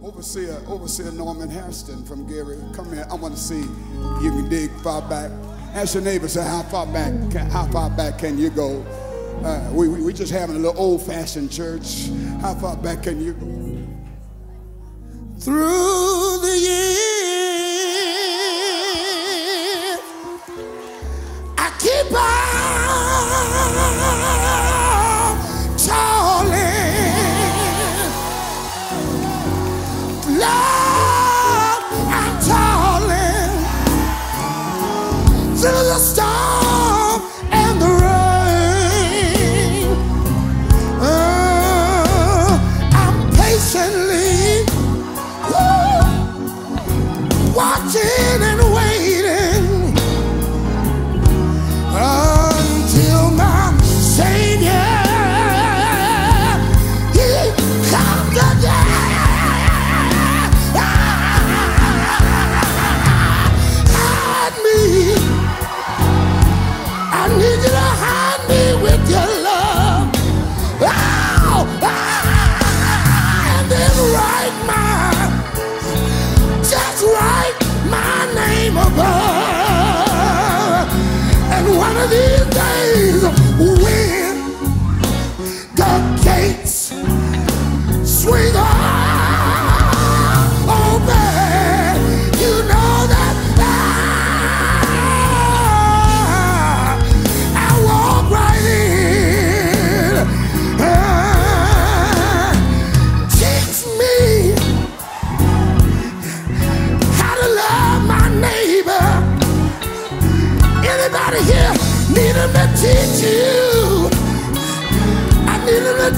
Overseer, Overseer Norman Hairston from Gary, come here. I want to see you can dig far back. Ask your neighbor, say, how far back, how far back can you go? Uh, we, we, we just having a little old-fashioned church. How far back can you go? Through through the storm and the rain. Uh, I'm patiently watching.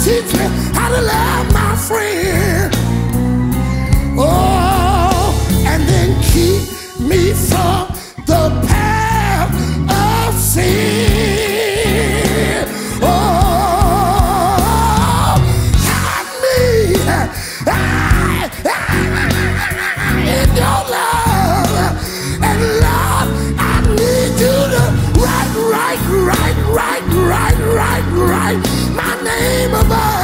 teach me how to love my friends. name above.